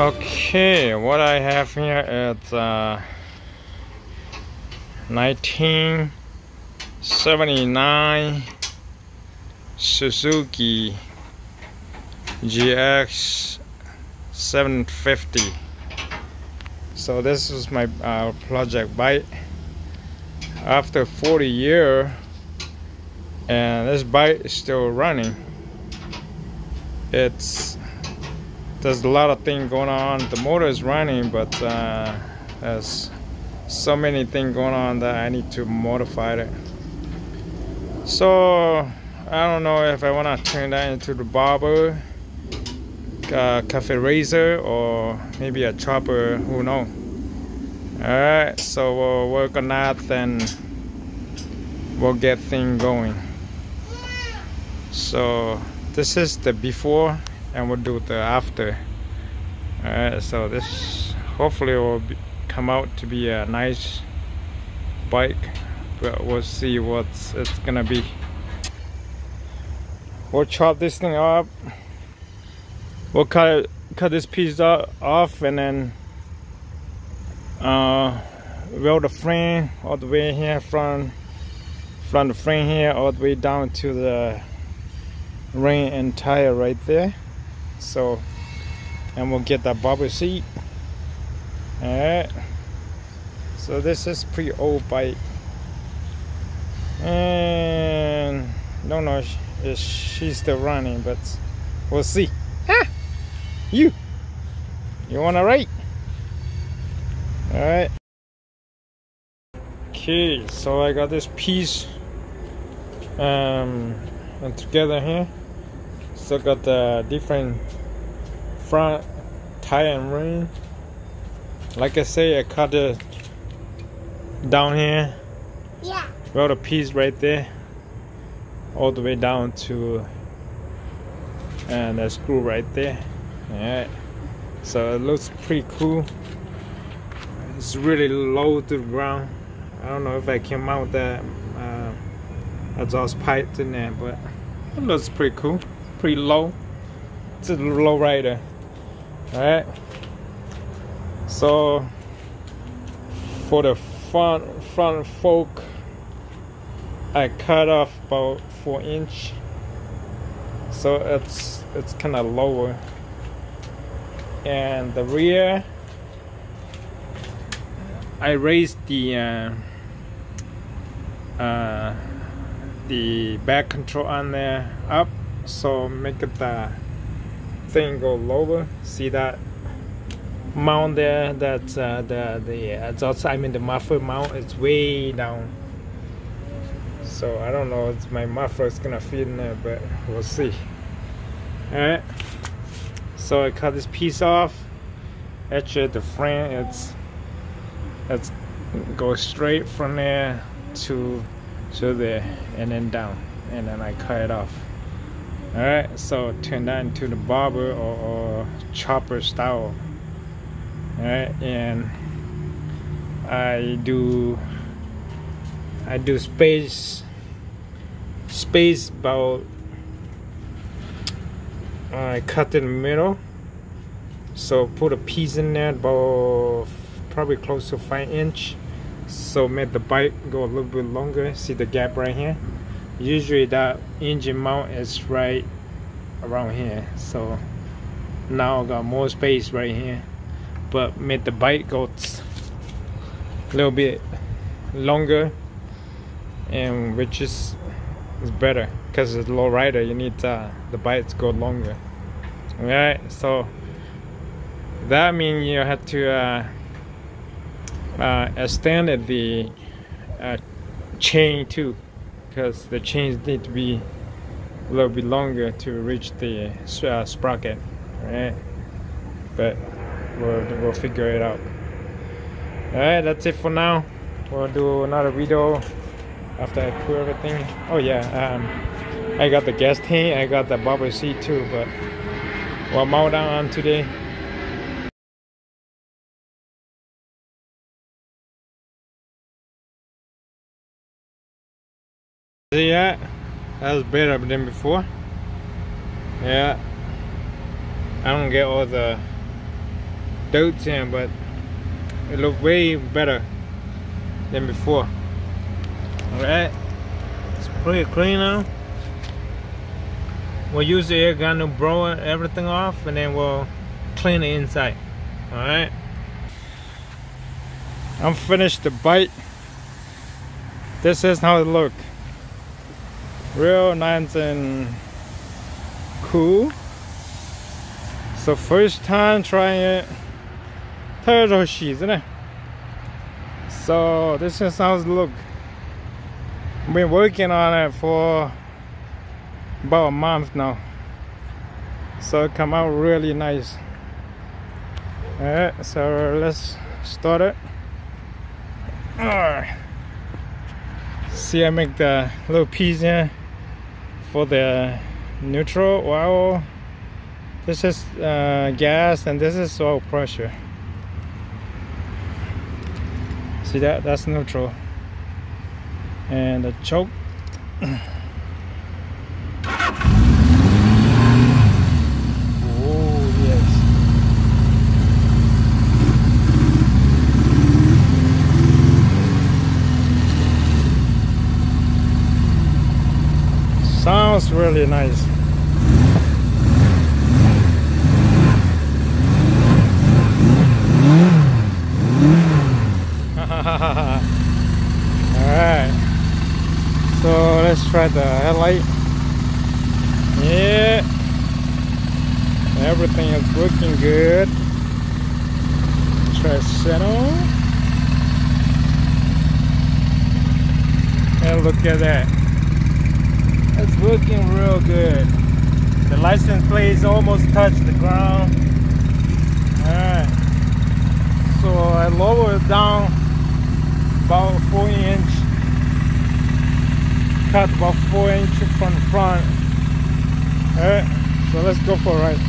Okay, what I have here is uh, 1979 Suzuki GS 750. So this is my uh, project bike. After 40 year, and this bike is still running. It's there's a lot of things going on. The motor is running, but uh, there's so many things going on that I need to modify it. So I don't know if I want to turn that into the bobber, uh, cafe racer, or maybe a chopper. Who knows? All right, so we'll work on that, and we'll get things going. So this is the before and we'll do the after. Alright so this hopefully will be, come out to be a nice bike but we'll see what it's gonna be. We'll chop this thing up. We'll cut cut this piece off and then uh, weld the frame all the way here from from the frame here all the way down to the ring and tire right there so and we'll get that bubble seat. All right so this is pretty old bike. And don't know if she's still running but we'll see. Ah, you. You want to ride? All right okay so i got this piece um together here still got the different front tire and ring like I say I cut it down here. Yeah. Got a piece right there all the way down to and a screw right there. Alright so it looks pretty cool. It's really low to the ground. I don't know if I can mount that uh, exhaust pipe in there but it looks pretty cool pretty low. It's a low rider. Alright. So for the front front fork I cut off about four inch. So it's it's kinda lower. And the rear I raised the uh, uh, the back control on there up so make the thing go lower. See that mount there that uh, the the exhaust I mean the muffler mount is way down. So I don't know if my muffler is gonna fit in there but we'll see. Alright. So I cut this piece off. Actually the frame it's it's go straight from there to to there and then down and then I cut it off all right so turn that into the bobber or, or chopper style. All right and I do I do space space about I cut in the middle. So put a piece in there about probably close to five inch. So make the bike go a little bit longer. See the gap right here usually that engine mount is right around here. So now I got more space right here. But made the bike go a little bit longer and which is is better. Because it's a low rider you need uh, the bike to go longer. All right so that means you have to uh, uh, extend the uh, chain too because the chains need to be a little bit longer to reach the uh, sprocket right? But we'll, we'll figure it out. Alright that's it for now. We'll do another video after I put everything. Oh yeah um, I got the gas tank I got the bubble seat too but we'll mount down on today Yeah, that was better than before. Yeah, I don't get all the dirt in, but it looked way better than before. Alright, it's pretty clean now. We'll use the air gun to blow everything off and then we'll clean the inside. Alright. I'm finished the bite. This is how it look. Real nice and cool. So first time trying it. Turtle isn't it? So this is how it look. Been working on it for about a month now. So it come out really nice. Alright, so let's start it. Alright. See I make the little piece here for the neutral oil. This is uh, gas and this is oil pressure. See that? That's neutral. And the choke. sounds really nice. Alright. So let's try the headlight. Yeah. Everything is looking good. Try settle. And look at that. It's looking real good. The license plates almost touch the ground. Alright. So I lower it down about 4 inch. Cut about 4 inch from the front. Alright. So let's go for a ride.